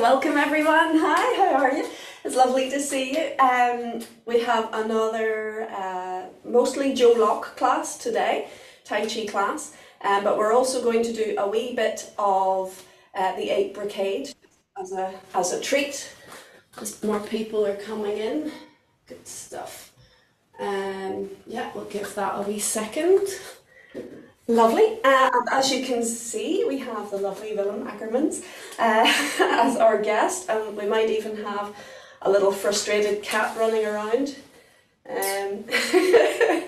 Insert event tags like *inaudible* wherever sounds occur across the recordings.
Welcome everyone. Hi, how are you? It's lovely to see you. Um, we have another uh, mostly Joe Lok class today, Tai Chi class, um, but we're also going to do a wee bit of uh, the Eight Brocade as a, as a treat. As more people are coming in, good stuff. Um, yeah, we'll give that a wee second. Lovely. Uh, as you can see, we have the lovely Willem Akkermans uh, *laughs* as our guest, and we might even have a little frustrated cat running around. Um, *laughs*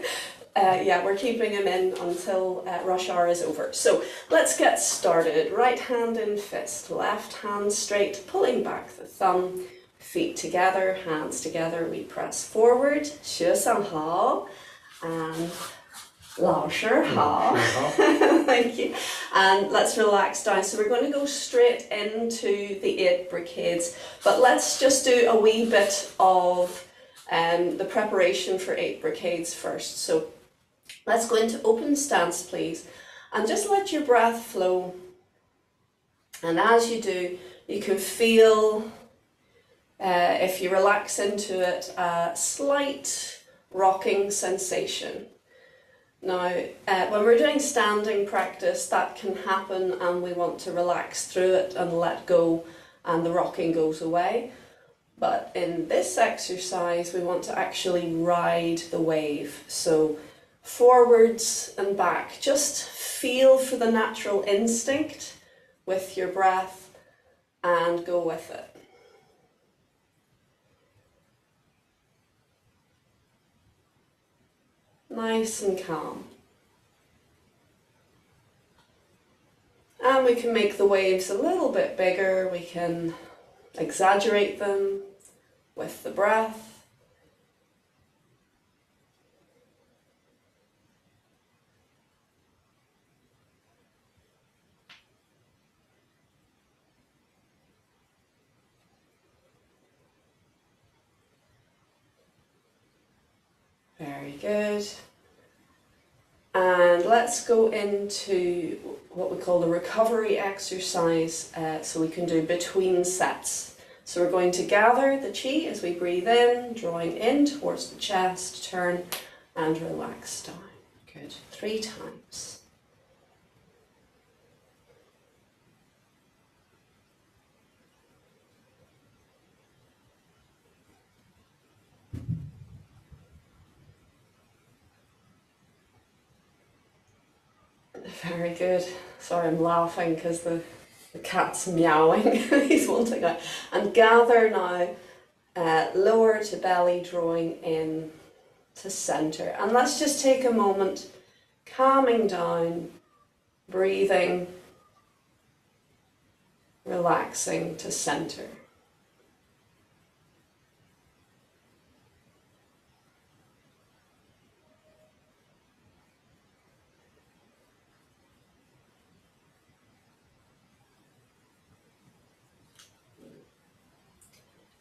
uh, yeah, we're keeping him in until uh, rush hour is over. So let's get started. Right hand in fist, left hand straight, pulling back the thumb, feet together, hands together. We press forward, 学上好, and 老师好. *laughs* Thank you. And let's relax down. So we're going to go straight into the eight brocades, but let's just do a wee bit of um, the preparation for eight brocades first. So let's go into open stance, please, and just let your breath flow. And as you do, you can feel, uh, if you relax into it, a slight rocking sensation. Now, uh, when we're doing standing practice, that can happen and we want to relax through it and let go and the rocking goes away. But in this exercise, we want to actually ride the wave. So forwards and back, just feel for the natural instinct with your breath and go with it. Nice and calm. And we can make the waves a little bit bigger, we can exaggerate them with the breath. Very good. Let's go into what we call the recovery exercise, uh, so we can do between sets. So we're going to gather the chi as we breathe in, drawing in towards the chest, turn and relax down. Good. Three times. Very good. Sorry, I'm laughing because the, the cat's meowing. *laughs* He's wanting out. And gather now, uh, lower to belly, drawing in to center. And let's just take a moment, calming down, breathing, relaxing to center.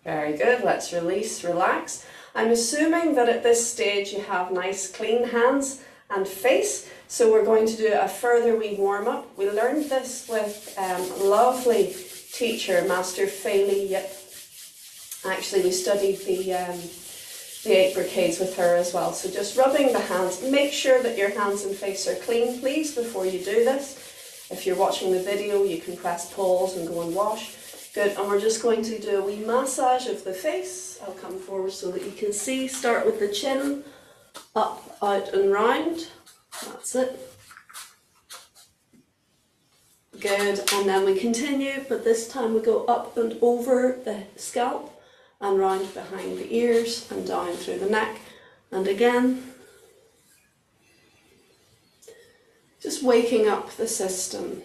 Very good, let's release, relax. I'm assuming that at this stage you have nice clean hands and face, so we're going to do a further wee warm up. We learned this with um, lovely teacher, Master Fei Li Yip. Actually, we studied the, um, the eight brocades with her as well. So just rubbing the hands, make sure that your hands and face are clean, please, before you do this. If you're watching the video, you can press pause and go and wash. Good, and we're just going to do a wee massage of the face. I'll come forward so that you can see. Start with the chin, up, out and round. That's it. Good, and then we continue, but this time we go up and over the scalp and round behind the ears and down through the neck. And again, just waking up the system.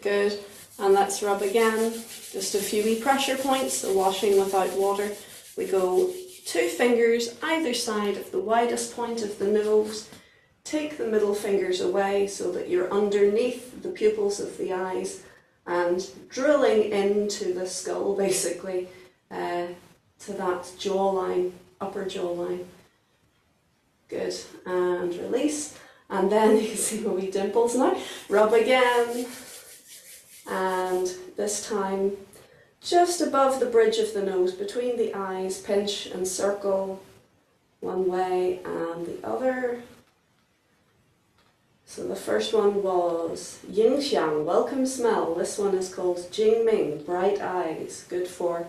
Good. And let's rub again. Just a few wee pressure points, so washing without water. We go two fingers either side of the widest point of the nose. Take the middle fingers away so that you're underneath the pupils of the eyes and drilling into the skull *laughs* basically uh, to that jawline, upper jawline. Good. And release. And then *laughs* you can see my wee dimples now. Rub again. And this time just above the bridge of the nose, between the eyes, pinch and circle one way and the other. So the first one was Yin Xiang, welcome smell. This one is called Jing Ming, bright eyes, good for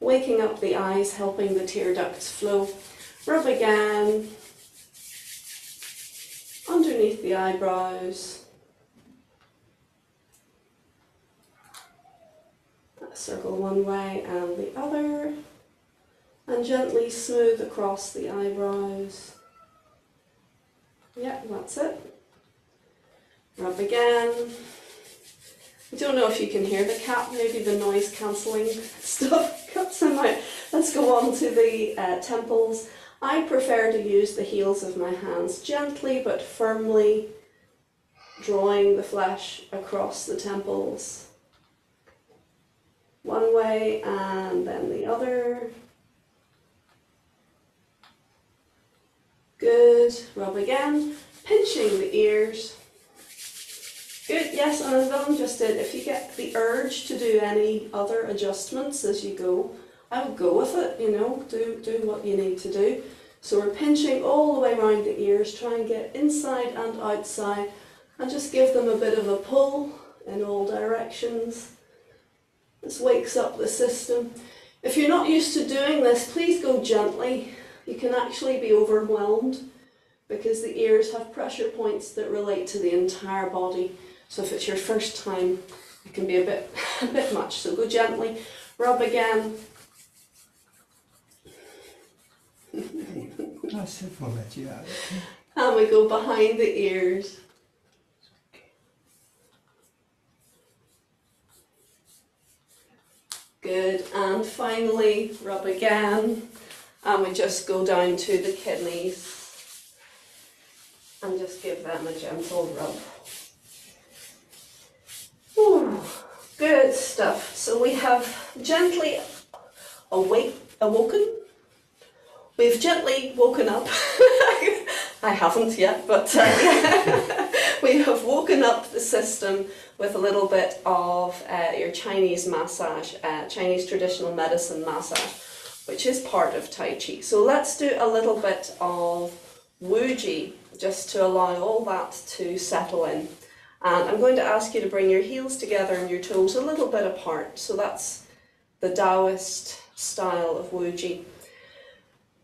waking up the eyes, helping the tear ducts flow. Rub again, underneath the eyebrows. Circle one way and the other. And gently smooth across the eyebrows. Yeah, that's it. Rub again. I don't know if you can hear the cat, maybe the noise cancelling *laughs* stuff cuts them out. Let's go on to the uh, temples. I prefer to use the heels of my hands gently but firmly drawing the flesh across the temples. One way and then the other. Good. Rub again. Pinching the ears. Good, yes, and as Willem just did, if you get the urge to do any other adjustments as you go, I would go with it, you know, do, do what you need to do. So we're pinching all the way around the ears, try and get inside and outside, and just give them a bit of a pull in all directions. This wakes up the system. If you're not used to doing this, please go gently. You can actually be overwhelmed because the ears have pressure points that relate to the entire body. So if it's your first time, it can be a bit, *laughs* a bit much. So go gently, rub again. *laughs* and we go behind the ears. Good, and finally rub again, and we just go down to the kidneys and just give them a gentle rub. Ooh, good stuff. So we have gently awake, awoken. We've gently woken up. *laughs* I haven't yet, but uh, *laughs* we have woken up the system with a little bit of uh, your Chinese massage, uh, Chinese traditional medicine massage, which is part of Tai Chi. So let's do a little bit of Wu Ji just to allow all that to settle in. And I'm going to ask you to bring your heels together and your toes a little bit apart. So that's the Taoist style of Wuji.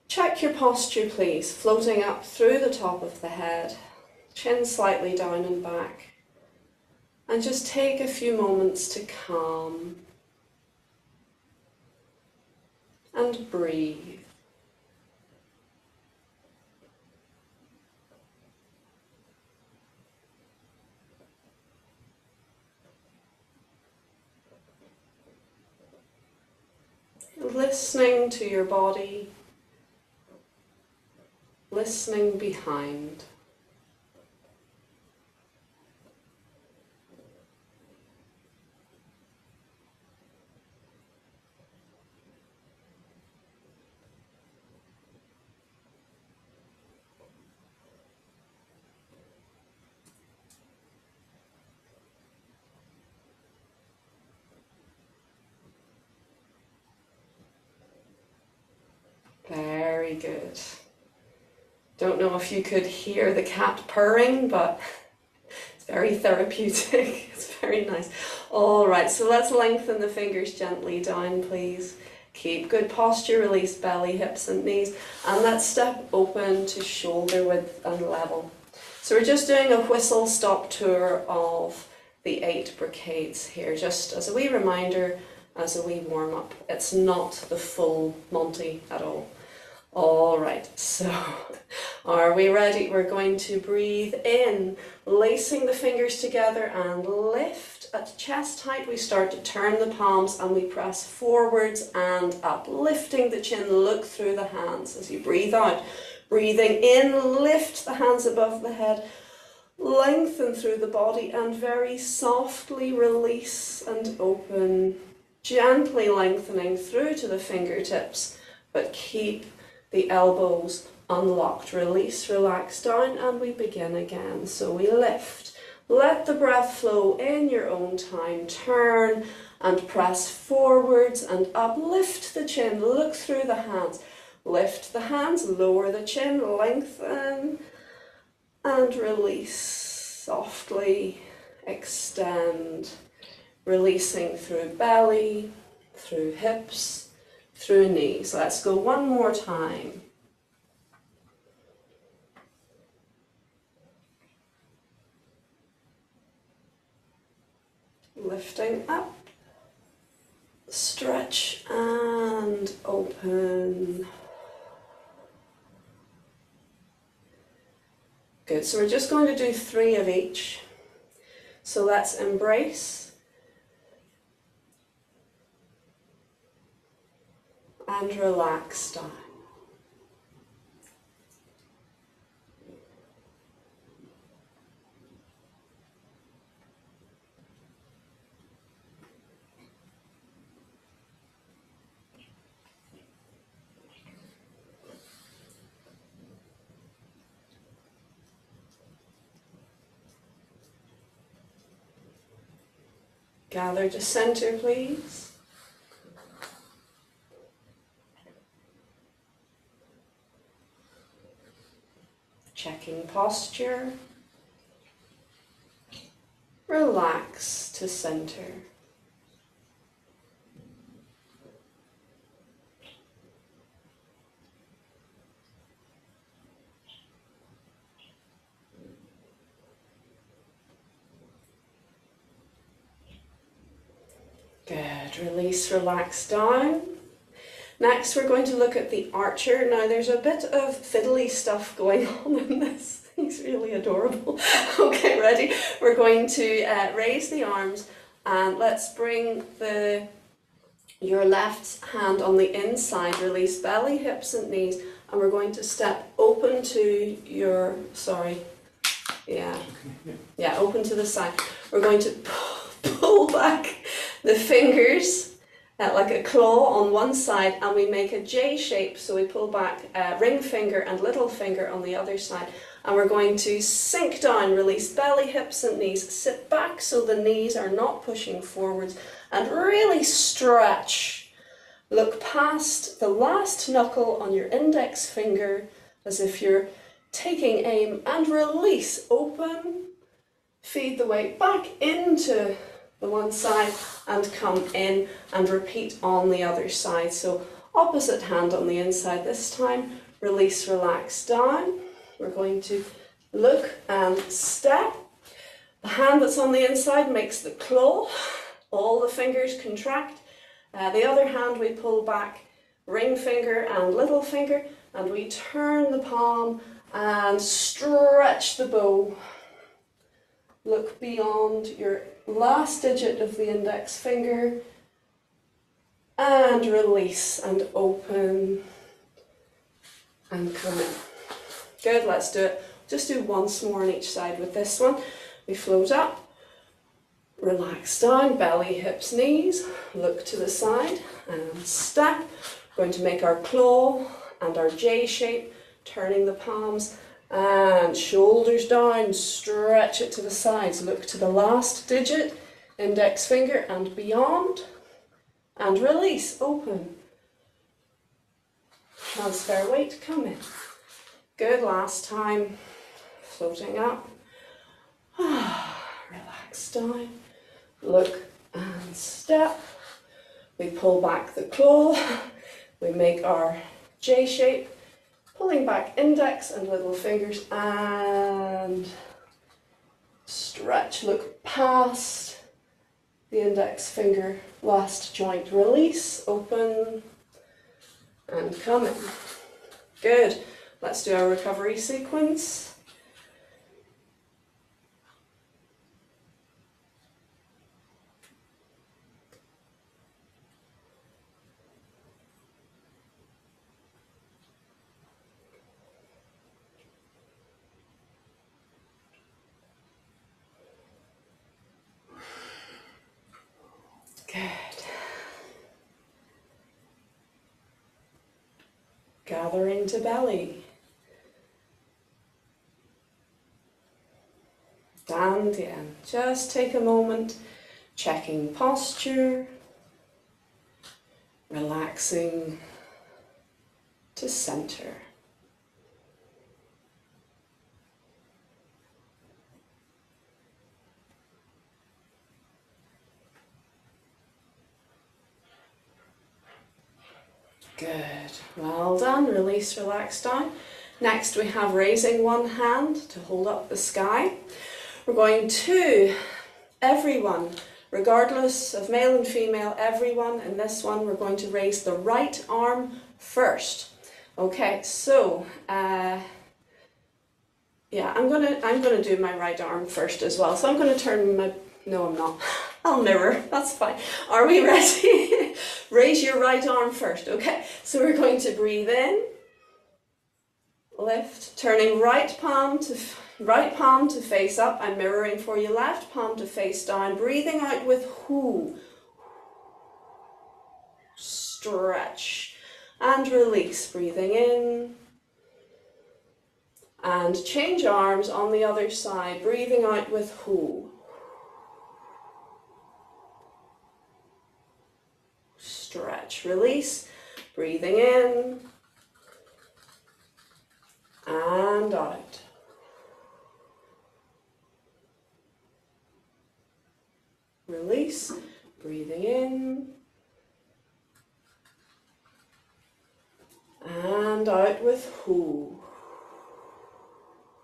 Check your posture, please, floating up through the top of the head, chin slightly down and back. And just take a few moments to calm and breathe. listening to your body, listening behind. Very good. Don't know if you could hear the cat purring, but it's very therapeutic. *laughs* It's very nice. All right, so let's lengthen the fingers gently down, please. Keep good posture, release belly, hips and knees. And let's step open to shoulder width and level. So we're just doing a whistle stop tour of the eight brocades here, just as a wee reminder, as a wee warm up. It's not the full Monty at all. All right, so *laughs* are we ready? We're going to breathe in, lacing the fingers together and lift at chest height. We start to turn the palms and we press forwards and up, lifting the chin, look through the hands as you breathe out. Breathing in, lift the hands above the head, lengthen through the body and very softly release and open, gently lengthening through to the fingertips, but keep the elbows unlocked. Release, relax down, and we begin again. So we lift. Let the breath flow in your own time. Turn and press forwards and up. Lift the chin, look through the hands. Lift the hands, lower the chin, lengthen and release. Softly extend, releasing through belly, through hips, through knee. So Let's go one more time. Lifting up, stretch and open. Good, so we're just going to do three of each. So let's embrace and relax down. Gather to center, please. Checking posture. Relax to center. Good. Release, relax down. Next, we're going to look at the archer. Now, there's a bit of fiddly stuff going *laughs* on in this. He's really adorable. *laughs* okay, ready? We're going to uh, raise the arms and let's bring the your left hand on the inside. Release belly, hips, and knees, and we're going to step open to your. Sorry. Yeah. Yeah, open to the side. We're going to pull *laughs* back the fingers uh, like a claw on one side and we make a J shape so we pull back uh, ring finger and little finger on the other side. And we're going to sink down, release belly, hips and knees, sit back so the knees are not pushing forwards. And really stretch. Look past the last knuckle on your index finger as if you're taking aim and release, open, feed the weight back into the one side and come in and repeat on the other side. So opposite hand on the inside this time, release, relax down. We're going to look and step. The hand that's on the inside makes the claw. All the fingers contract. Uh, the other hand we pull back, ring finger and little finger, and we turn the palm and stretch the bow. Look beyond your last digit of the index finger and release and open and come in. Good, let's do it. Just do once more on each side with this one. We float up, relax down, belly, hips, knees, look to the side and step. We're going to make our claw and our J shape, turning the palms and shoulders down, stretch it to the sides. Look to the last digit, index finger and beyond. And release, open. Transfer weight, come in. Good, last time. Floating up. *sighs* Relax down. Look and step. We pull back the claw. *laughs* We make our J shape pulling back index and little fingers and stretch, look past the index finger, last joint, release, open and come in. Good. Let's do our recovery sequence. Belly. Dantian. Just take a moment checking posture, relaxing to center. Good. Well done. Release, relax down. Next, we have raising one hand to hold up the sky. We're going to, everyone, regardless of male and female, everyone in this one, we're going to raise the right arm first. Okay, so, uh, yeah, I'm gonna, I'm gonna do my right arm first as well. So I'm gonna turn my, no I'm not. *laughs* I'll mirror, that's fine. Are we ready? *laughs* Raise your right arm first, okay? So we're going to breathe in, lift, turning right palm to right palm to face up I'm mirroring for your left palm to face down, breathing out with who. Stretch and release, breathing in. And change arms on the other side, breathing out with who. Stretch, release, breathing in and out. Release, breathing in and out with who.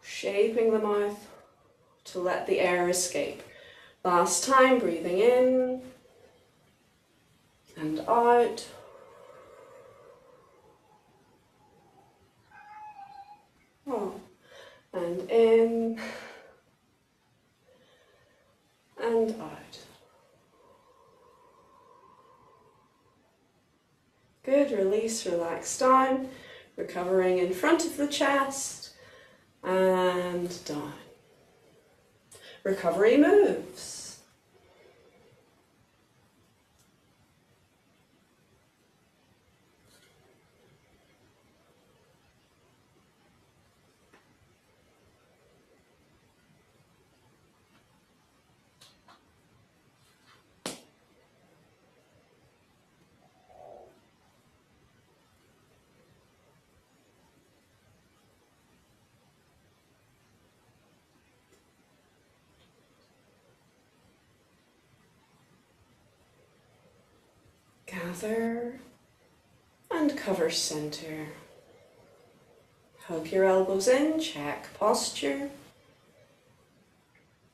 Shaping the mouth to let the air escape. Last time, breathing in and out. Oh, and in and out. Good, release, relax down, recovering in front of the chest and down. Recovery moves. Gather and cover center. Hug your elbows in, check posture.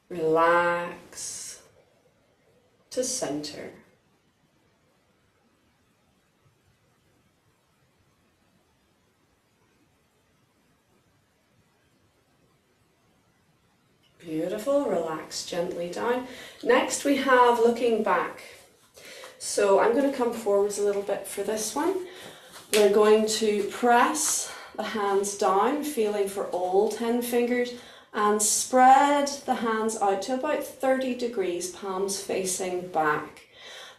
Relax to center. Beautiful, relax gently down. Next we have looking back. So I'm going to come forwards a little bit for this one. We're going to press the hands down, feeling for all 10 fingers, and spread the hands out to about 30 degrees, palms facing back.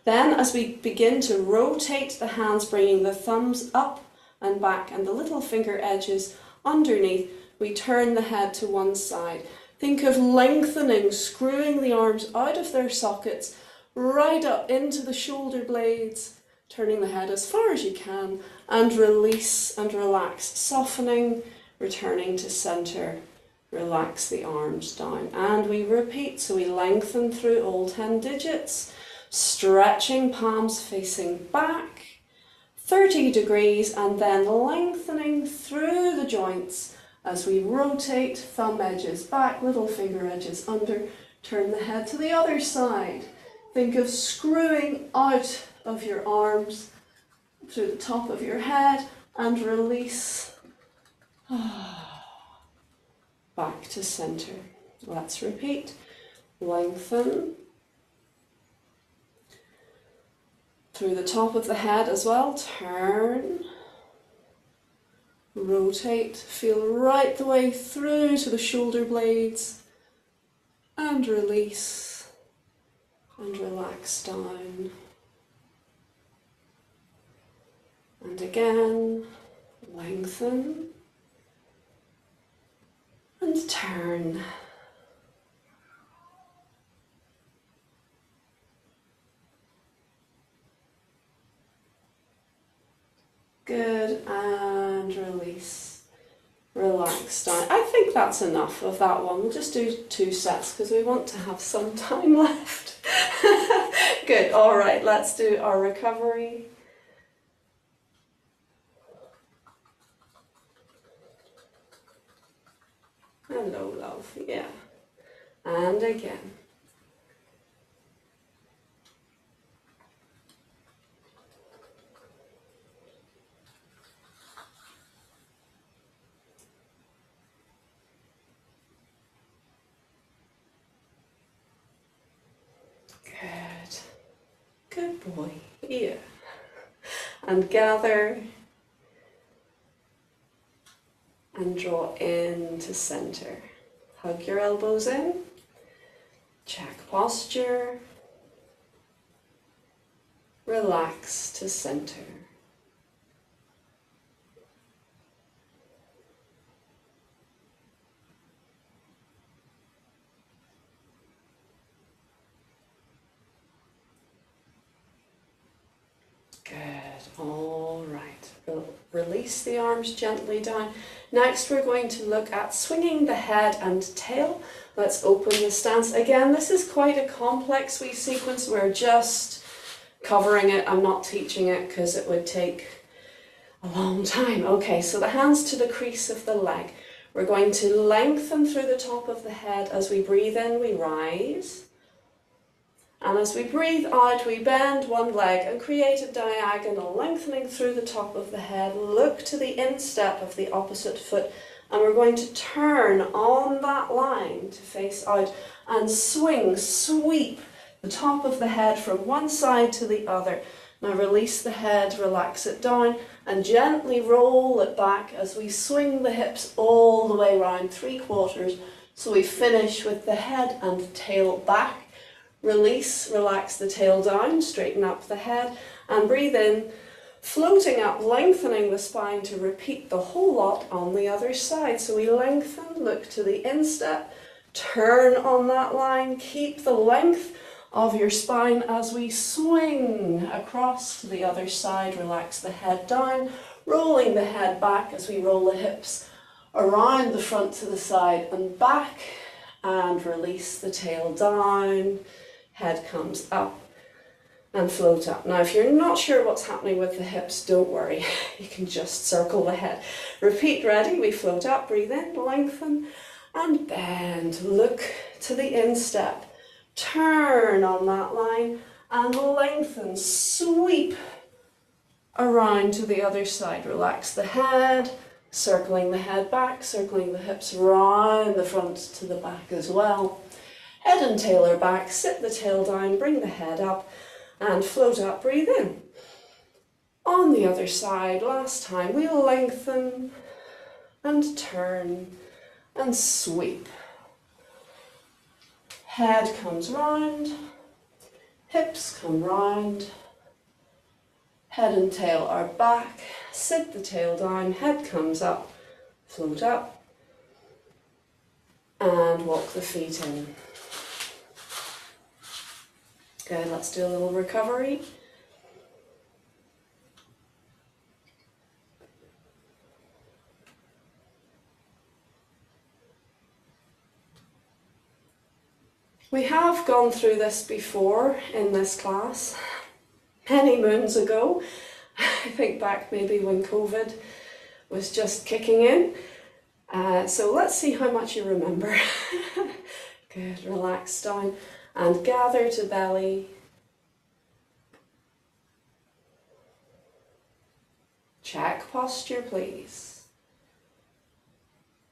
Then as we begin to rotate the hands, bringing the thumbs up and back and the little finger edges underneath, we turn the head to one side. Think of lengthening, screwing the arms out of their sockets right up into the shoulder blades, turning the head as far as you can, and release and relax, softening, returning to center. Relax the arms down. And we repeat, so we lengthen through all 10 digits, stretching palms facing back, 30 degrees, and then lengthening through the joints as we rotate thumb edges back, little finger edges under, turn the head to the other side. Think of screwing out of your arms through the top of your head and release *sighs* back to center. Let's repeat. Lengthen through the top of the head as well. Turn. Rotate. Feel right the way through to the shoulder blades. And release and relax down. And again, Lengthen and turn. Good, and release. Relax down. I think that's enough of that one. We'll just do two sets because we want to have some *laughs* time left. *laughs* Good, all right, let's do our recovery. Hello, love, yeah. And again. Good. Good boy. Yeah. And gather and draw in to center. Hug your elbows in. Check posture. Relax to center. Good. All right. We'll release the arms gently down. Next, we're going to look at swinging the head and tail. Let's open the stance. Again, this is quite a complex wee sequence. We're just covering it. I'm not teaching it because it would take a long time. Okay, so the hands to the crease of the leg. We're going to lengthen through the top of the head. As we breathe in, we rise. And as we breathe out, we bend one leg and create a diagonal, lengthening through the top of the head. Look to the instep of the opposite foot, and we're going to turn on that line to face out and swing, sweep the top of the head from one side to the other. Now release the head, relax it down, and gently roll it back as we swing the hips all the way around three quarters. So we finish with the head and tail back Release, relax the tail down, straighten up the head, and breathe in, floating up, lengthening the spine to repeat the whole lot on the other side. So we lengthen, look to the instep, turn on that line, keep the length of your spine as we swing across to the other side. Relax the head down, rolling the head back as we roll the hips around the front to the side and back, and release the tail down head comes up and float up. Now, if you're not sure what's happening with the hips, don't worry. *laughs* You can just circle the head. Repeat, ready? We float up, breathe in, lengthen, and bend. Look to the instep. Turn on that line and lengthen. Sweep around to the other side. Relax the head, circling the head back, circling the hips round the front to the back as well. Head and tail are back, sit the tail down, bring the head up and float up, breathe in. On the other side, last time, we'll lengthen and turn and sweep. Head comes round, hips come round, head and tail are back, sit the tail down, head comes up, float up, and walk the feet in. Good, let's do a little recovery. We have gone through this before in this class, many moons ago. I think back maybe when COVID was just kicking in. Uh, so let's see how much you remember. *laughs* Good, relax down and gather to belly. Check posture, please.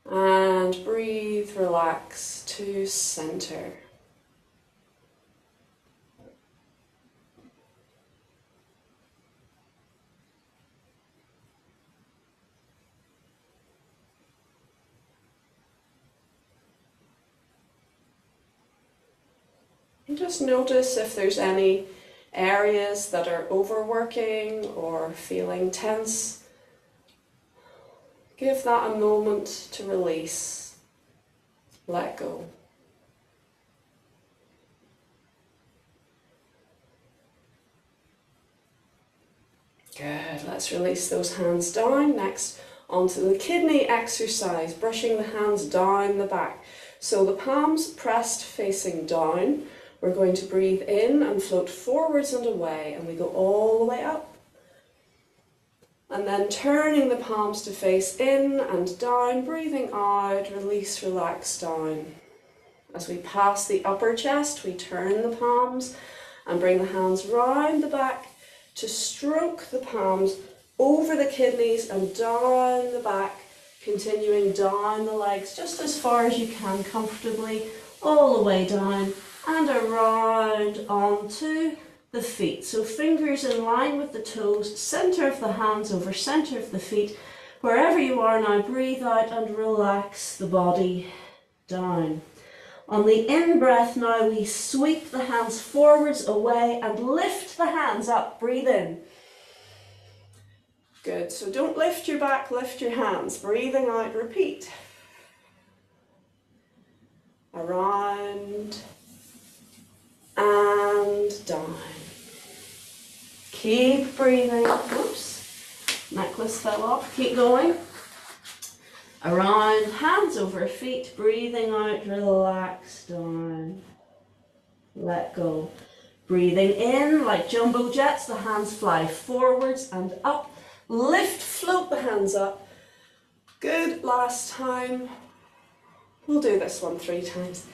And breathe, relax to center. And just notice if there's any areas that are overworking or feeling tense. Give that a moment to release. Let go. Good. Let's release those hands down. Next, onto the kidney exercise, brushing the hands down the back. So the palms pressed facing down. We're going to breathe in and float forwards and away, and we go all the way up. And then turning the palms to face in and down, breathing out, release, relax down. As we pass the upper chest, we turn the palms and bring the hands round the back to stroke the palms over the kidneys and down the back, continuing down the legs just as far as you can comfortably, all the way down and around onto the feet. So fingers in line with the toes, center of the hands over center of the feet. Wherever you are now, breathe out and relax the body down. On the in breath now, we sweep the hands forwards away and lift the hands up. Breathe in. Good. So don't lift your back, lift your hands. Breathing out, repeat. Around and down. Keep breathing. Oops. Necklace fell off. Keep going. Around, hands over feet, breathing out, relax down. Let go. Breathing in like jumbo jets, the hands fly forwards and up. Lift, float the hands up. Good, last time. We'll do this one three times.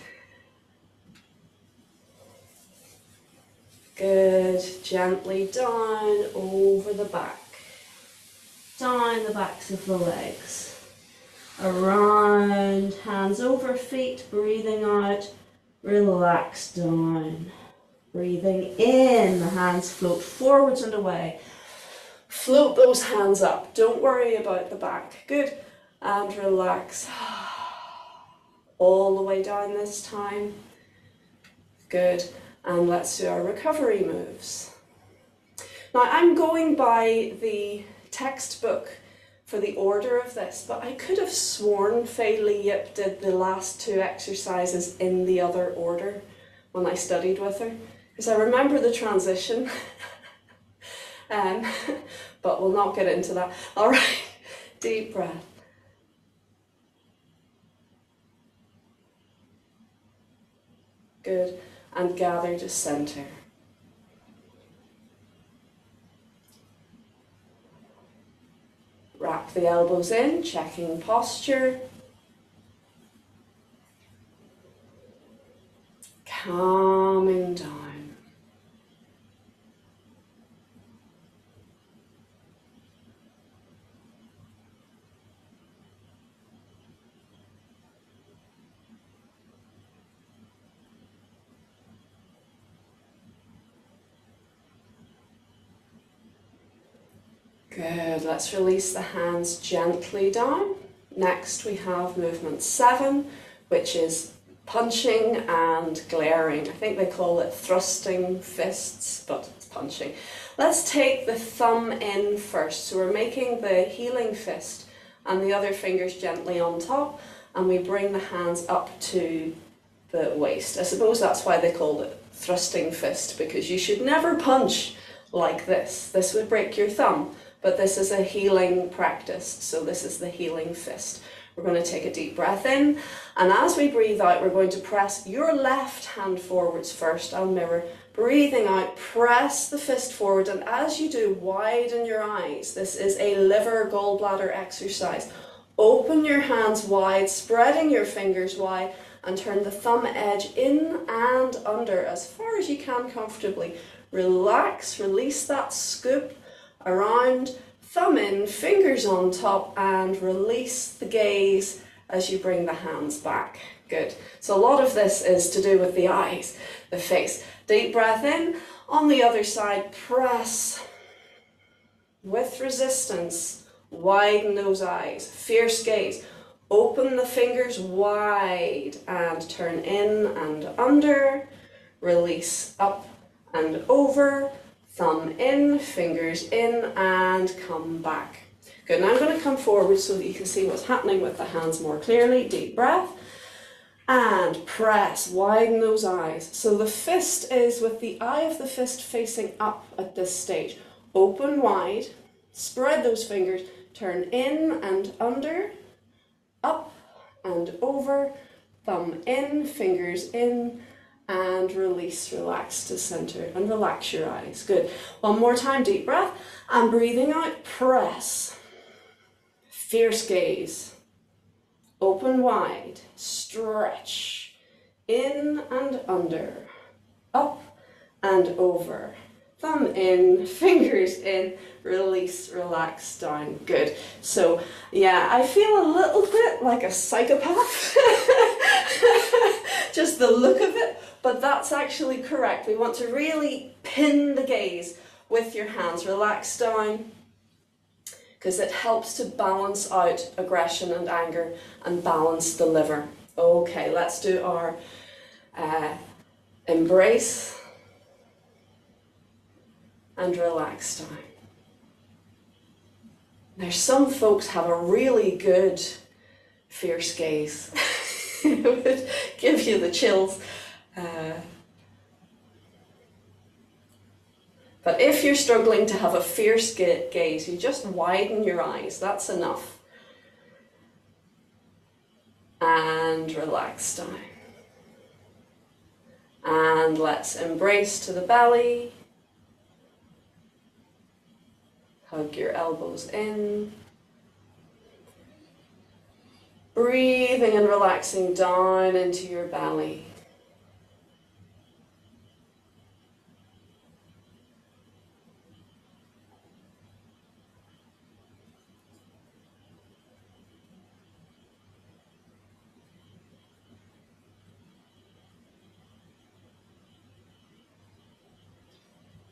Good, gently down over the back. Down the backs of the legs around, hands over feet, breathing out, relax down. Breathing in, the hands float forwards and away. Float those hands up. Don't worry about the back. Good. And relax. *sighs* All the way down this time. Good. And let's do our recovery moves. Now I'm going by the textbook for the order of this, but I could have sworn Fei Yip did the last two exercises in the other order when I studied with her, because I remember the transition. *laughs* um, *laughs* but we'll not get into that. All right, *laughs* deep breath. Good, and gather to center. Wrap the elbows in, checking posture. Calming down. Good, let's release the hands gently down. Next we have movement seven, which is punching and glaring. I think they call it thrusting fists, but it's punching. Let's take the thumb in first. So we're making the healing fist and the other fingers gently on top and we bring the hands up to the waist. I suppose that's why they called it thrusting fist because you should never punch like this. This would break your thumb but this is a healing practice. So this is the healing fist. We're going to take a deep breath in, and as we breathe out, we're going to press your left hand forwards first. I'll mirror. Breathing out, press the fist forward, and as you do, widen your eyes. This is a liver gallbladder exercise. Open your hands wide, spreading your fingers wide, and turn the thumb edge in and under as far as you can comfortably. Relax, release that scoop around, thumb in, fingers on top, and release the gaze as you bring the hands back. Good. So a lot of this is to do with the eyes, the face. Deep breath in. On the other side, press with resistance. Widen those eyes. Fierce gaze. Open the fingers wide and turn in and under. Release up and over thumb in, fingers in, and come back. Good, now I'm going to come forward so that you can see what's happening with the hands more clearly. Deep breath. And press, widen those eyes. So the fist is with the eye of the fist facing up at this stage. Open wide, spread those fingers, turn in and under, up and over, thumb in, fingers in, and release, relax to center and relax your eyes. Good. One more time, deep breath and breathing out, press. Fierce gaze. Open wide, stretch. In and under, up and over. Thumb in, *laughs* fingers in, release, relax down. Good. So, yeah, I feel a little bit like a psychopath. *laughs* Just the look of it, but that's actually correct. We want to really pin the gaze with your hands. Relax down because it helps to balance out aggression and anger and balance the liver. Okay, let's do our uh, embrace and relax down. Now, some folks have a really good fierce gaze. *laughs* it would give you the chills. Uh, but if you're struggling to have a fierce gaze, you just widen your eyes. That's enough. And relax down. And let's embrace to the belly. Hug your elbows in. Breathing and relaxing down into your belly.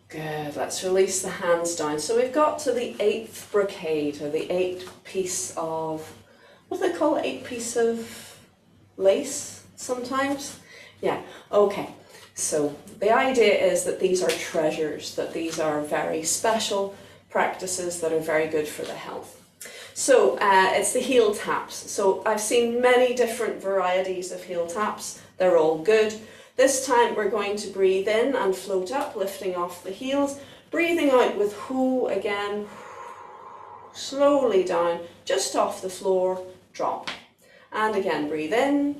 Good, let's release the hands down. So we've got to the eighth brocade, or the eighth piece of, what do they call it, eighth piece of lace sometimes? Yeah, okay. So the idea is that these are treasures, that these are very special practices that are very good for the health. So uh, it's the heel taps. So I've seen many different varieties of heel taps. They're all good. This time we're going to breathe in and float up, lifting off the heels. Breathing out with who again, slowly down, just off the floor, drop. And again, breathe in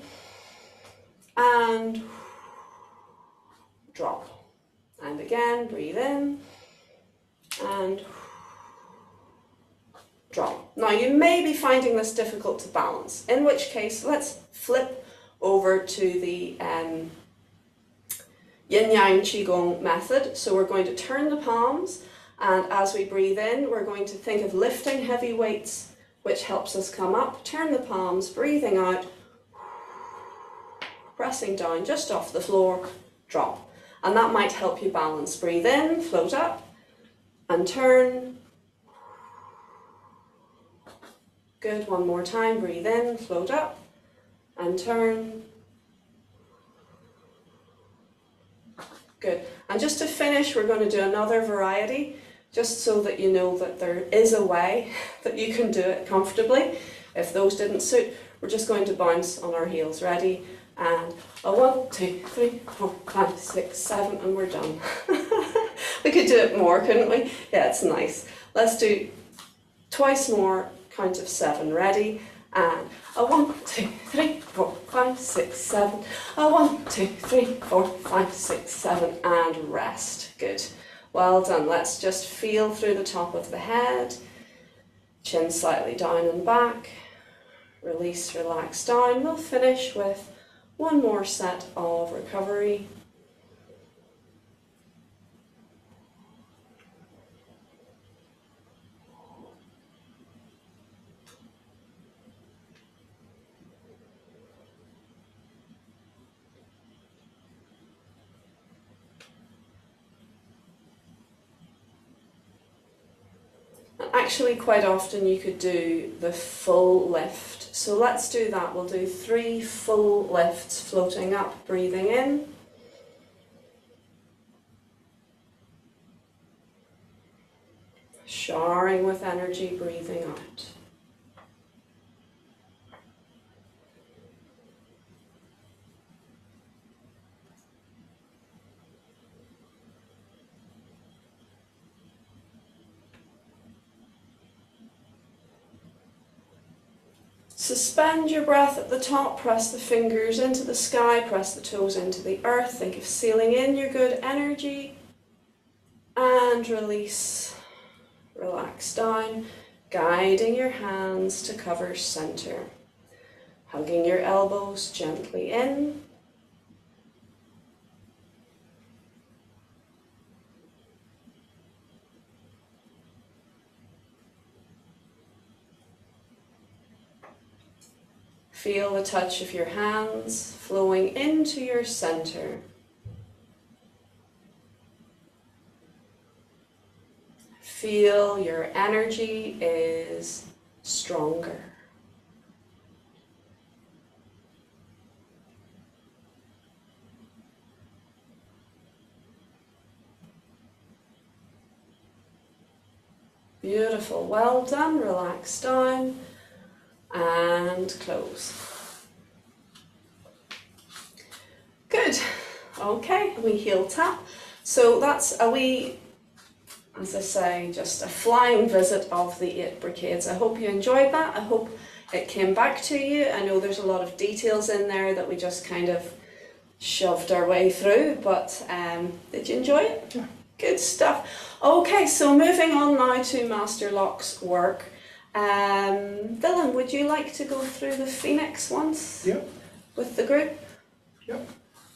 and drop. And again, breathe in and drop. Now you may be finding this difficult to balance, in which case let's flip over to the um, yin yang qigong method. So we're going to turn the palms and as we breathe in, we're going to think of lifting heavy weights, which helps us come up. Turn the palms, breathing out, pressing down just off the floor, drop. And that might help you balance. Breathe in, float up, and turn. Good, one more time. Breathe in, float up, and turn. Good. And just to finish, we're going to do another variety, just so that you know that there is a way *laughs* that you can do it comfortably. If those didn't suit, we're just going to bounce on our heels. Ready? And a one, two, three, four, five, six, seven, and we're done. *laughs* we could do it more, couldn't we? Yeah, it's nice. Let's do twice more, count of seven. Ready? And a one, two, three, four, five, six, seven, a one, two, three, four, five, six, seven, and rest. Good. Well done. Let's just feel through the top of the head, chin slightly down and back, release, relax down. We'll finish with one more set of recovery. Actually quite often you could do the full lift. So let's do that. We'll do three full lifts, floating up, breathing in. showering with energy, breathing out. Suspend your breath at the top, press the fingers into the sky, press the toes into the earth. Think of sealing in your good energy and release. Relax down, guiding your hands to cover center. Hugging your elbows gently in. Feel the touch of your hands flowing into your center. Feel your energy is stronger. Beautiful, well done. Relax down and close. Good. Okay, we heel tap. So that's a wee, as I say, just a flying visit of the eight brocades. I hope you enjoyed that. I hope it came back to you. I know there's a lot of details in there that we just kind of shoved our way through, but um, did you enjoy it? Yeah. Good stuff. Okay, so moving on now to Master Lok's work. Um, Dylan, would you like to go through the Phoenix once Yep. with the group? Yep.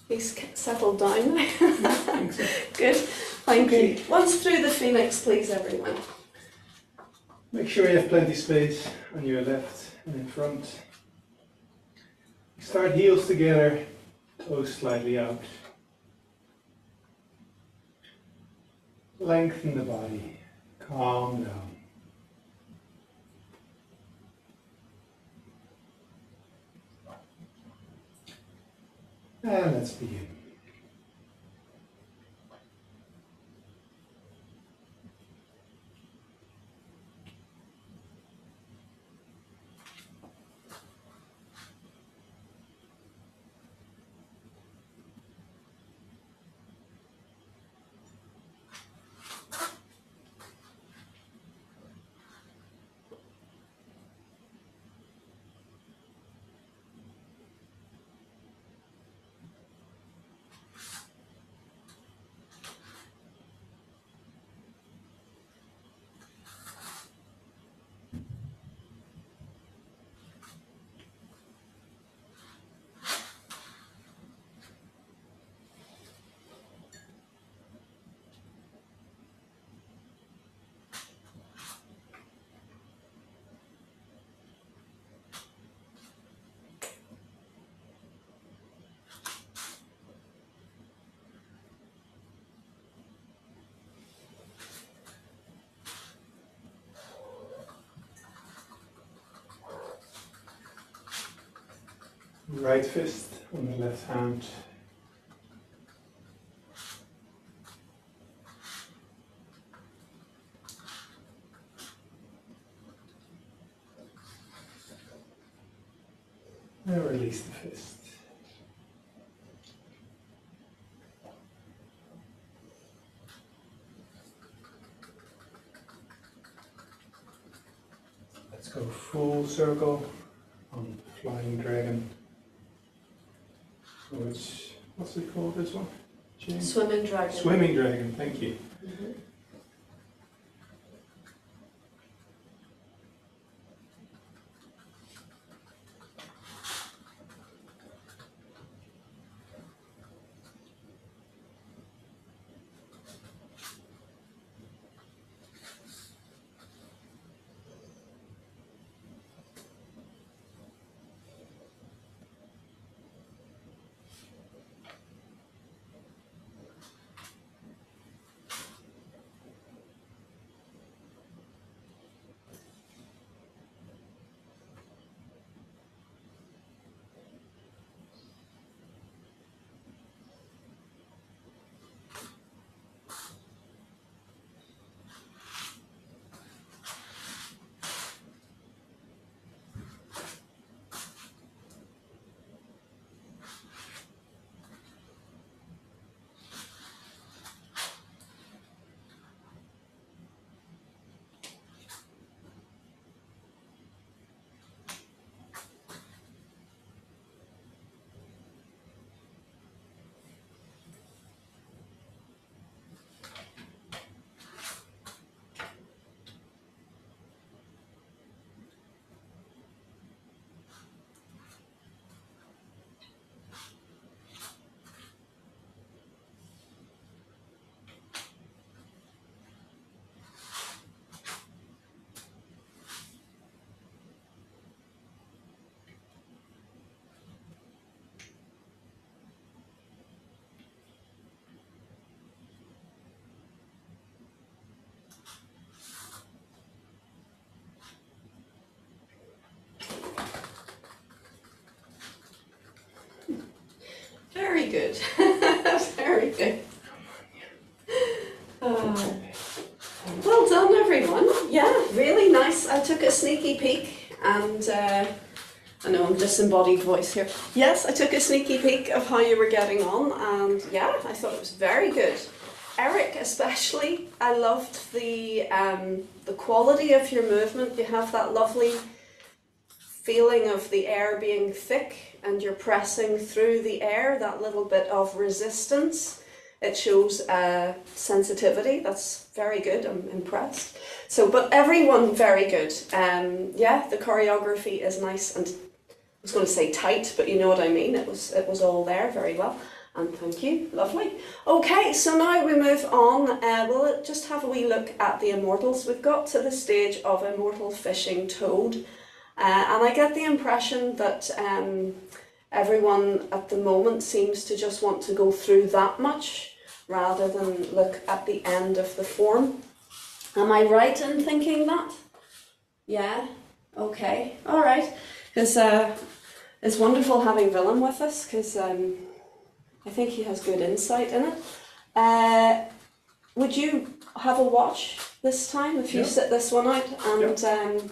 He's settled down now. *laughs* Good, thank Okay. you. Once through the Phoenix, please, everyone. Make sure you have plenty space on your left and in front. Start heels together, toes slightly out. Lengthen the body, calm down. And let's begin. Right fist on the left hand. And release the fist. Let's go full circle on Flying Dragon. Which, what's it called this one? Swimming dragon. Swimming Dragon, thank you. Mm-hmm. Mhm. good. very good. *laughs* Uh, well done, everyone. Yeah, really nice. I took a sneaky peek and uh, I know I'm disembodied voice here. Yes, I took a sneaky peek of how you were getting on, and yeah, I thought it was very good. Eric, especially, I loved the um, the quality of your movement. You have that lovely feeling of the air being thick, and you're pressing through the air. That little bit of resistance. It shows uh, sensitivity. That's very good. I'm impressed. So, but everyone very good. Um, yeah, the choreography is nice and I was going to say tight, but you know what I mean. It was it was all there very well. And thank you, lovely. Okay, so now we move on. Uh, we'll just have a wee look at the immortals. We've got to the stage of immortal fishing toad, uh, and I get the impression that um, everyone at the moment seems to just want to go through that much rather than look at the end of the form. Am I right in thinking that? Yeah. Okay. All right. Because uh, it's wonderful having Willem with us because um, I think he has good insight in it. Uh, would you have a watch this time if you sit this one out and um,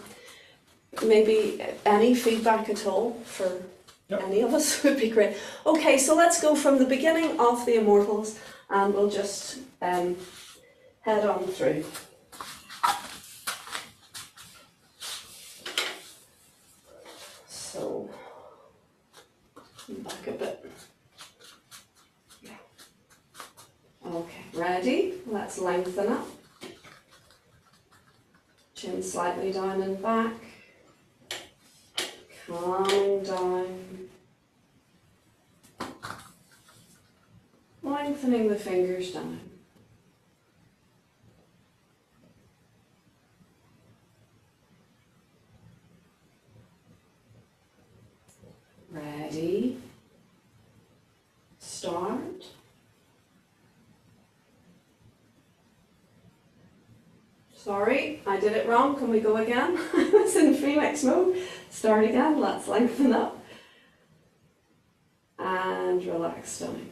maybe any feedback at all for Yeah. any of us *laughs* would be great. Okay, so let's go from the beginning of the Immortals and we'll just um, head on through. So, back a bit. Yeah. Okay, ready? Let's lengthen up. Chin slightly down and back. Calming down. Lengthening the fingers down. Ready? Start. Sorry, I did it wrong. Can we go again? *laughs* it's in Phoenix mode. Start again. Let's lengthen up. And relax down.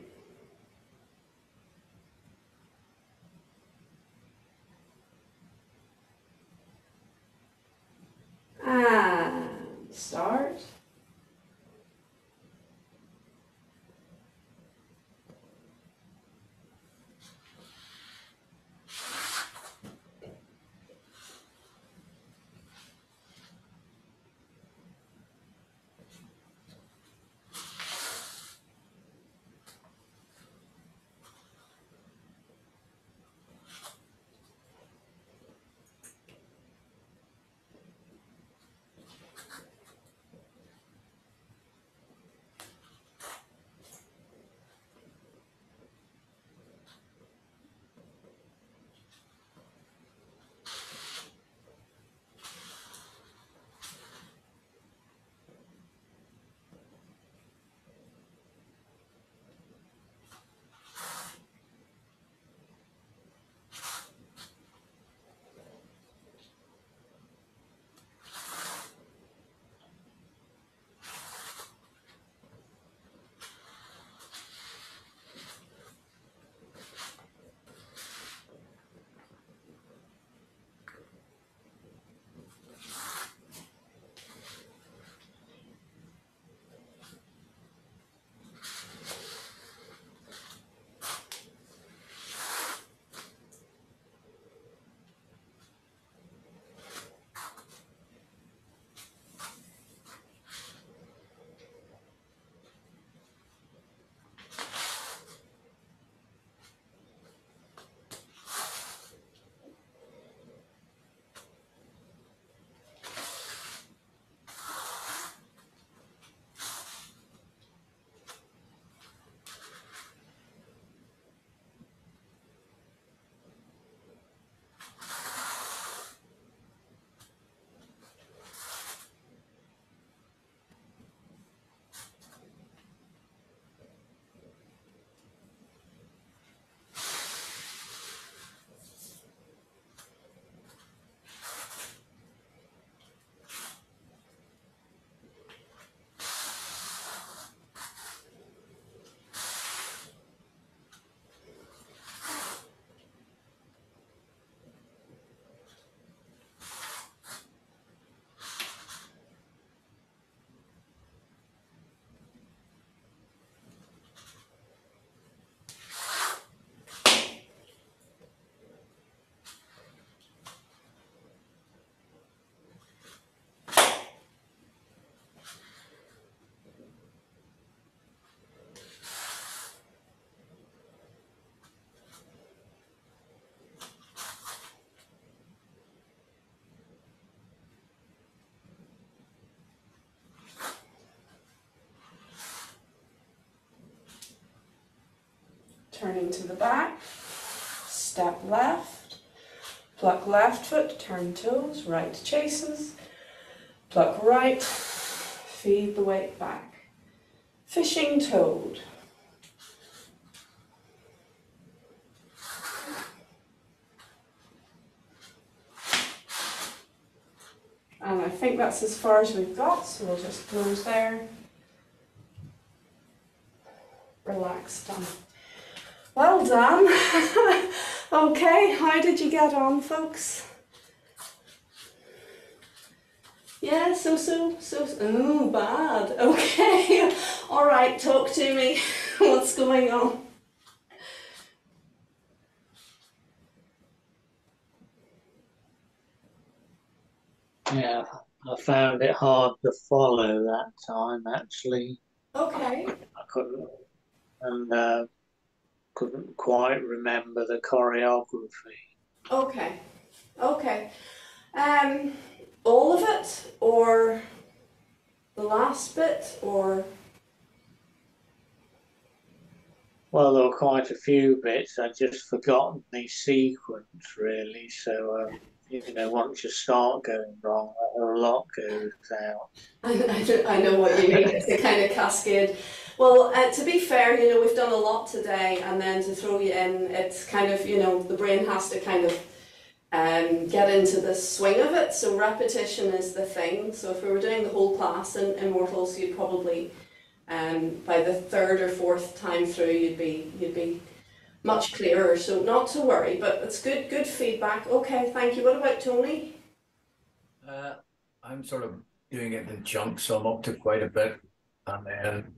Turning to the back, step left, pluck left foot, turn toes, right chases, pluck right, feed the weight back. Fishing toad. And I think that's as far as we've got, so we'll just close there. Relax, done. Well done. *laughs* okay, how did you get on, folks? Yeah, so so so. so- Oh, bad. *laughs* Okay. All right, talk to me. *laughs* What's going on? Yeah, I found it hard to follow that time actually. Okay. I couldn't and uh, couldn't quite remember the choreography. Okay. Okay. Um, all of it, or the last bit, or Well, there were quite a few bits I'd just forgotten the sequence really. So um, you know, once you start going wrong, a lot goes out. *laughs* I, I, I know what you mean. It's a kind of cascade. Well, uh, to be fair, you know, we've done a lot today, and then to throw you in, it's kind of, you know, the brain has to kind of um, get into the swing of it. So repetition is the thing. So if we were doing the whole class in Immortals, you'd probably, um, by the third or fourth time through, you'd be you'd be much clearer. So not to worry, but it's good good feedback. Okay, thank you. What about Tony? Uh, I'm sort of doing it in chunks, so I'm up to quite a bit, and then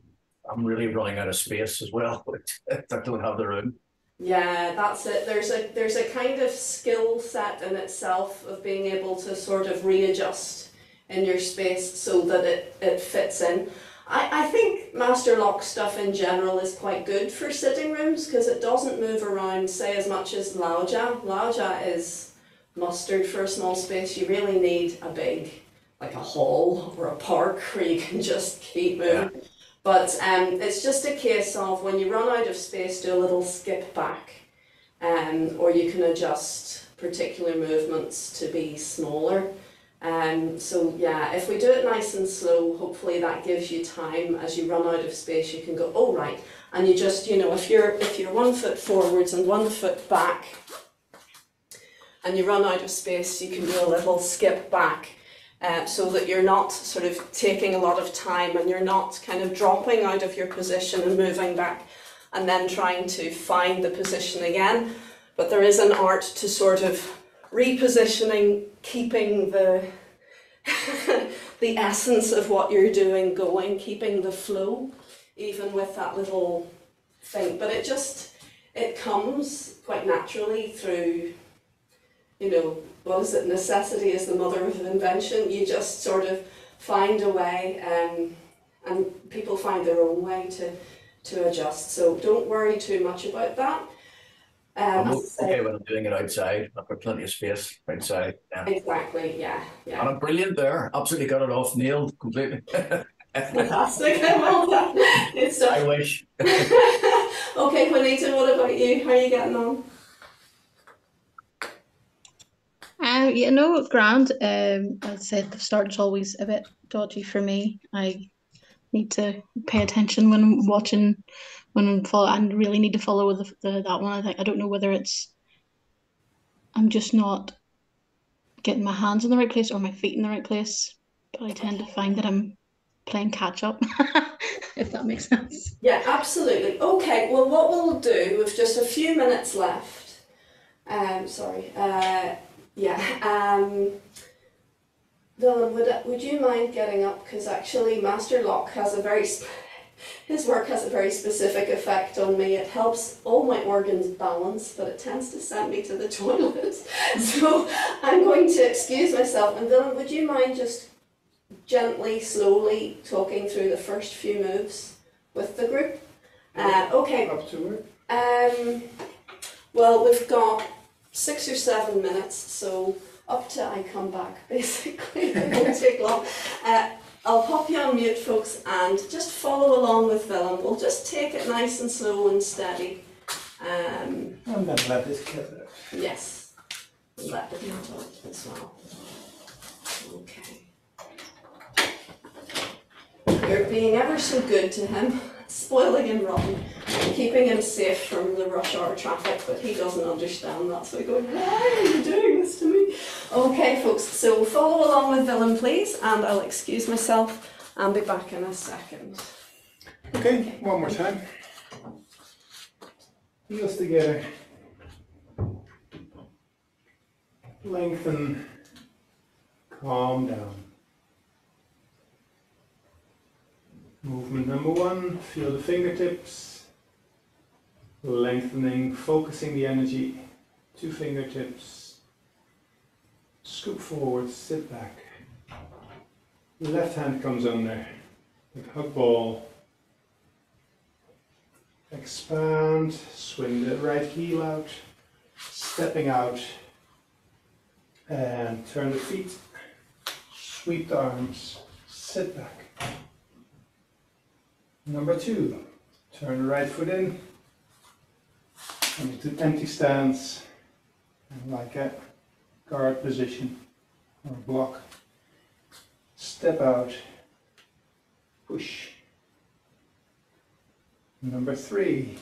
I'm really running out of space as well. *laughs* I don't have the room. Yeah, that's it. There's a there's a kind of skill set in itself of being able to sort of readjust in your space so that it, it fits in. I, I think Master Lok stuff in general is quite good for sitting rooms because it doesn't move around, say, as much as Lauja. Lauja is mustard for a small space. You really need a big, like a hall or a park *laughs* where you can just keep moving. But um, it's just a case of when you run out of space, do a little skip back, um, or you can adjust particular movements to be smaller. Um, so yeah, if we do it nice and slow, hopefully that gives you time as you run out of space. You can go, oh right, and you just you know if you're if you're one foot forwards and one foot back, and you run out of space, you can do a little skip back uh, so that you're not sort of taking a lot of time and you're not kind of dropping out of your position and moving back and then trying to find the position again. But there is an art to sort of repositioning, keeping the *laughs* the essence of what you're doing going, keeping the flow, even with that little thing. But it just it comes quite naturally through you know, what is it? Necessity is the mother of invention. You just sort of find a way, um, and people find their own way to, to adjust. So don't worry too much about that. Um, I'm okay when I'm doing it outside. I've got plenty of space outside. Yeah. exactly, yeah, yeah. And I'm brilliant there. Absolutely got it off, nailed completely. Fantastic, *laughs* well done. Good I wish. *laughs* okay, Juanita, what about you? How are you getting on? Um, yeah, no, grand. Um, I said, the start's always a bit dodgy for me. I need to pay attention when I'm watching, when I'm follow, and really need to follow the, the that one. I think I don't know whether it's I'm just not getting my hands in the right place or my feet in the right place, but I tend to find that I'm playing catch up, *laughs* if that makes sense. Yeah, absolutely. Okay, well, what we'll do with just a few minutes left, um, sorry, uh, yeah, um, Dylan, would, would you mind getting up? Because actually, Master Lok has a very, sp- his work has a very specific effect on me. It helps all my organs balance, but it tends to send me to the *laughs* toilet. so I'm going to excuse myself. And Dylan, would you mind just gently, slowly talking through the first few moves with the group? Uh, okay, Up to it. um, well, we've got six or seven minutes, so up to I come back, *laughs* basically. it won't take long. Uh, I'll pop you on mute, folks, and just follow along with Willem. We'll just take it nice and slow and steady. Um, And then let this cat out. yes, let the cat out as well. Okay. You're being ever so good to him, *laughs* spoiling him rotten, keeping him safe from the rush hour traffic, but he doesn't understand that, so he goes, Why are you doing this to me? Okay, folks, so follow along with Willem, please, and I'll excuse myself and be back in a second. Okay, one more time. Heels together. Lengthen. Calm down. Movement number one, feel the fingertips. Lengthening, focusing the energy. Two fingertips. Scoop forward, sit back. Left hand comes under. Like hug ball. Expand, swing the right heel out, stepping out, and turn the feet, sweep the arms, sit back. Number two, turn the right foot in, come into empty stance, and like a guard position or block. Step out, push. Number three,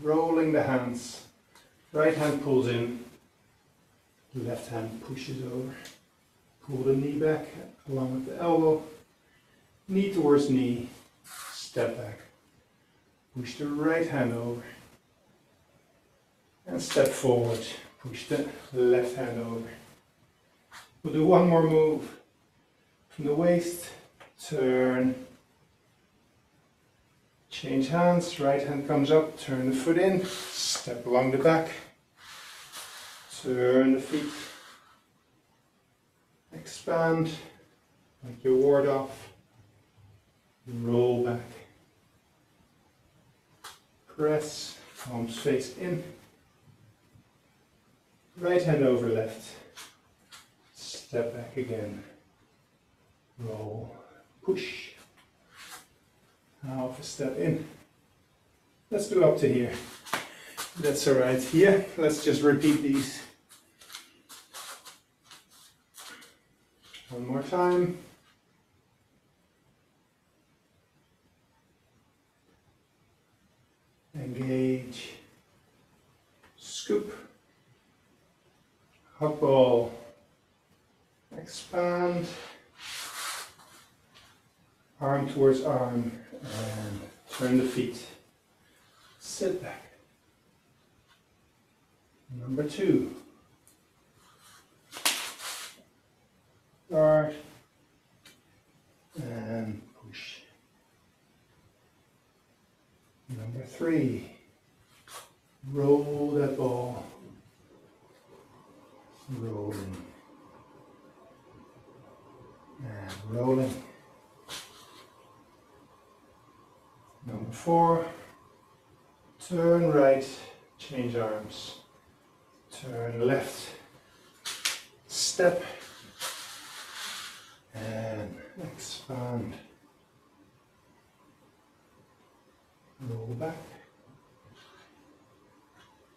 rolling the hands. Right hand pulls in, left hand pushes over. Pull the knee back along with the elbow. Knee towards knee, step back. Push the right hand over. And step forward, push the left hand over. We'll do one more move. From the waist, turn, Change hands, right hand comes up, turn the foot in, step along the back, turn the feet, expand, like your ward off, roll back, press, palms face in, right hand over left, step back again, roll, push, half a step in. Let's do up to here. That's all right. Here, let's just repeat these. One more time. Engage. Scoop. Ball. Expand. Arm towards arm and turn the feet. Sit back. Number two. Guard and push. Number three. Roll that ball. Rolling. And rolling. Number four, turn right, change arms. Turn left, step, and expand. Roll back,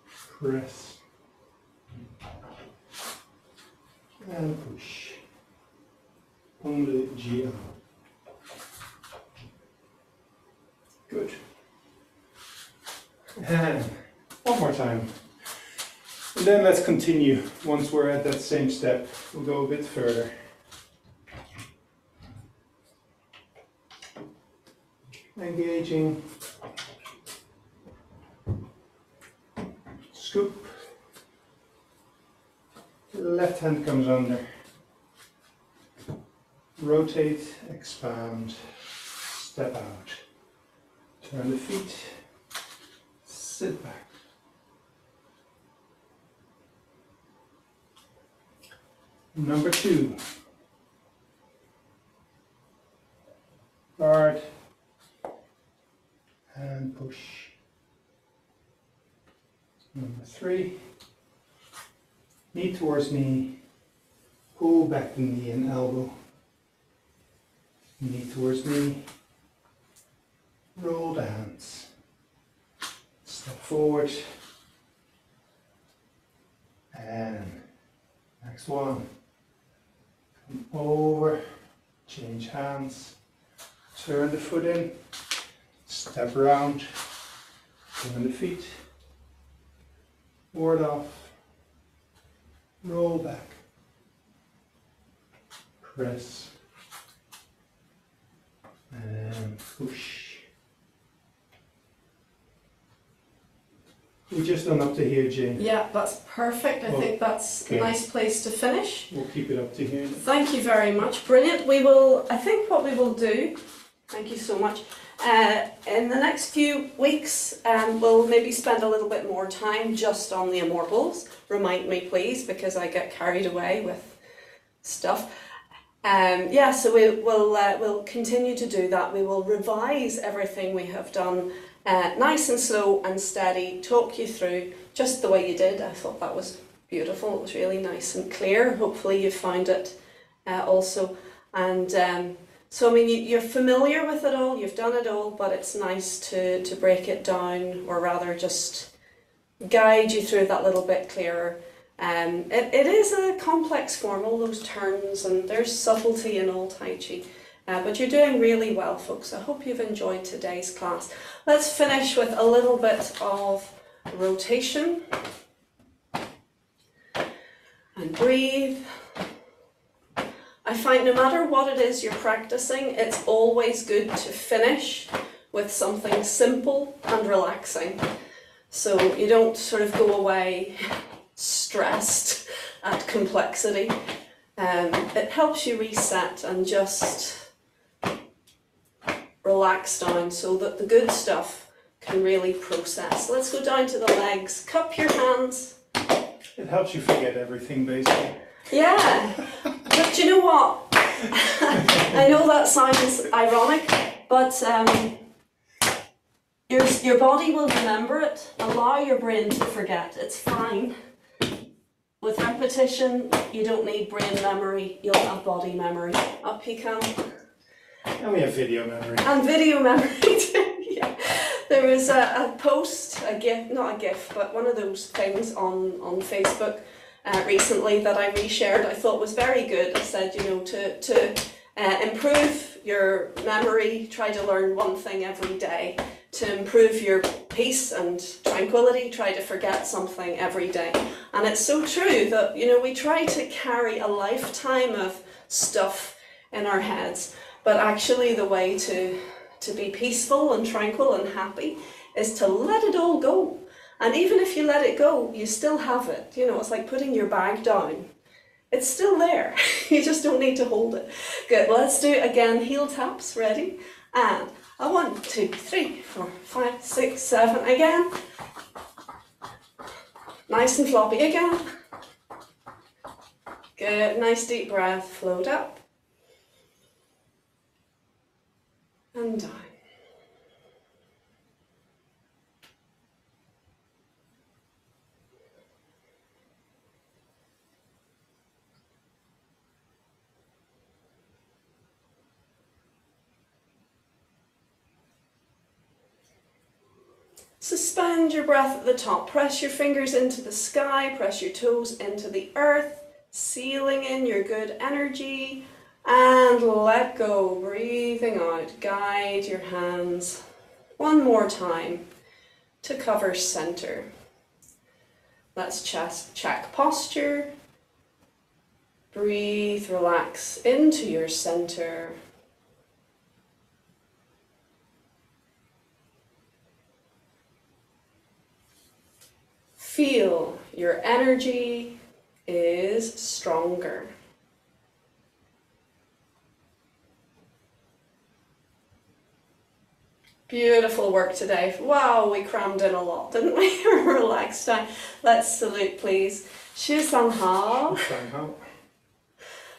press, and push. Only G. Good. And one more time. And then let's continue. Once we're at that same step, we'll go a bit further. Engaging. Scoop. Left hand comes under. Rotate, expand, step out. Turn the feet, sit back. Number two. Guard and push. Number three knee towards knee, pull back the knee and elbow, knee towards knee, roll the hands, step forward, and next one, come over, change hands, turn the foot in, step around, turn the feet, ward off, roll back, press, and push. We just done up to here, Jane. Yeah, that's perfect. I Well, think that's a nice place to finish. We'll keep it up to here. Thank you very much. Brilliant. We will, I think what we will do, thank you so much, uh, in the next few weeks, um, we'll maybe spend a little bit more time just on the immortals. Remind me, please, because I get carried away with stuff. Um, yeah, so we will uh, we'll continue to do that. We will revise everything we have done, uh, nice and slow and steady. Talk you through just the way you did. I thought that was beautiful. It was really nice and clear. Hopefully you found it uh, also. And um, so I mean, you, you're familiar with it all. You've done it all, but it's nice to to break it down, or rather, just guide you through that little bit clearer. Um, it, it is a complex form, all those terms, and there's subtlety in all Tai Chi. Uh, but you're doing really well, folks. I hope you've enjoyed today's class. Let's finish with a little bit of rotation. And breathe. I find no matter what it is you're practicing, it's always good to finish with something simple and relaxing. So you don't sort of go away stressed at complexity. Um, it helps you reset and just relax down so that the good stuff can really process. Let's go down to the legs. Cup your hands. It helps you forget everything, basically. Yeah, but you know what? I know that sounds ironic, but um, your your body will remember it. Allow your brain to forget. It's fine. With repetition, you don't need brain memory. You'll have body memory. Up you come. And we have video memory. And video memory *laughs* too. yeah. There was a, a post, a gif, not a gif, but one of those things on, on Facebook uh, recently that I reshared. I thought was very good. I said, you know, to to uh, improve your memory, try to learn one thing every day. To improve your peace and tranquility, try to forget something every day. And it's so true that you know we try to carry a lifetime of stuff in our heads, but actually the way to to be peaceful and tranquil and happy is to let it all go. And even if you let it go, you still have it. You know, it's like putting your bag down. It's still there. *laughs* you just don't need to hold it. Good. Let's do it again. Heel taps. Ready? And a one, two, three, four, five, six, seven. Again. Nice and floppy again. Good. Nice deep breath. Float up. And down. Suspend your breath at the top. Press your fingers into the sky, press your toes into the earth, sealing in your good energy. And let go, breathing out. Guide your hands one more time to cover center. Let's chest check posture. Breathe, relax into your center. Feel your energy is stronger. Beautiful work today. Wow, we crammed in a lot, didn't we? *laughs* Relaxed time. Let's salute, please. 师上好，上好，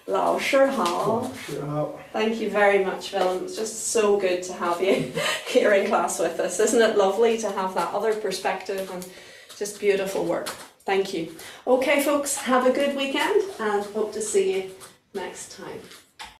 老师好。老师好。 Thank you very much, Willem. It's just so good to have you *laughs* here in class with us. Isn't it lovely to have that other perspective and just beautiful work? Thank you. Okay, folks, have a good weekend and hope to see you next time.